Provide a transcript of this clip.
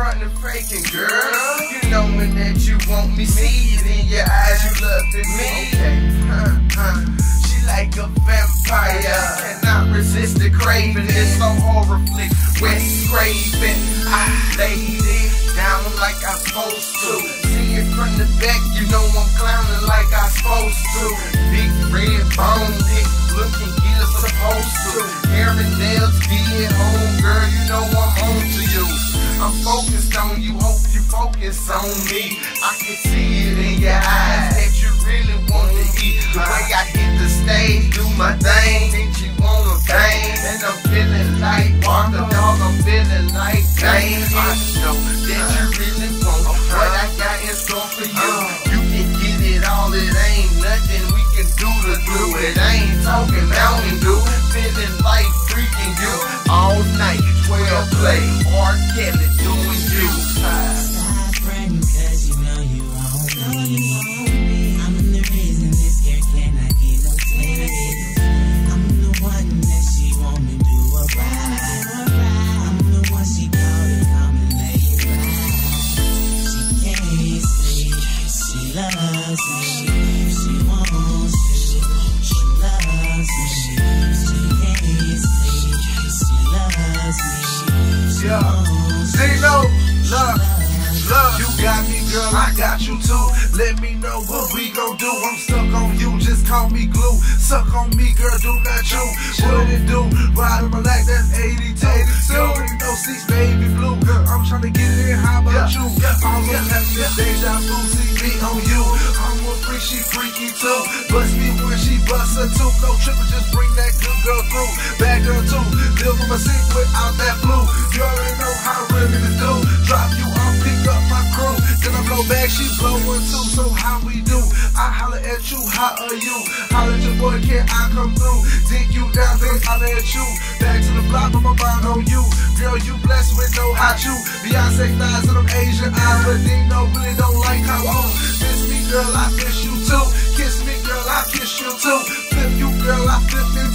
frontin' faking, girl. You knowin' that you want me, see it in your eyes, you loving me. Okay, huh, huh. She like a vampire, cannot resist the craving. It's so horribly Wes Craven. I ah, laid it down like I'm supposed to. See it from the back, you know I'm clowning like I'm supposed to. Big red bone dick, looking good supposed to. On me. I can see it in your eyes that you really want to eat. The way I hit the stage, do my thing, think you wanna bang. And I'm feeling like Wanda, dog, I'm feeling like Dane. I know that you really want what I got in store for you. You can get it all, it ain't nothing we can do to do it. Ain't talking Mountain Dew, feeling girl, I got you too. Let me know what we gon' do. I'm stuck on you, just call me glue. Suck on me, girl, do not chew. What it do? Ride on my leg, that's 82. You already know six baby blue. I'm tryna get it in, how about you? All I'm having is deja vu, see me on you. I'm a freak, she freaky too. Bust me when she bust her too. No trippin', just bring that good girl through. Bad girl too. Live with my seat without that blue. You already know how real niggas do. Drop back, she blowin' too. So how we do? I holler at you, how are you? Holler at your boy, can I come through? Dig you down, then holler at you. Back to the block, put my mind on you. Girl, you blessed with no hot you. Beyonce thighs and them Asian eyes, but Dino really don't like how old. Miss me, girl, I miss you too. Kiss me, girl, I kiss you too. Flip you, girl, I flip you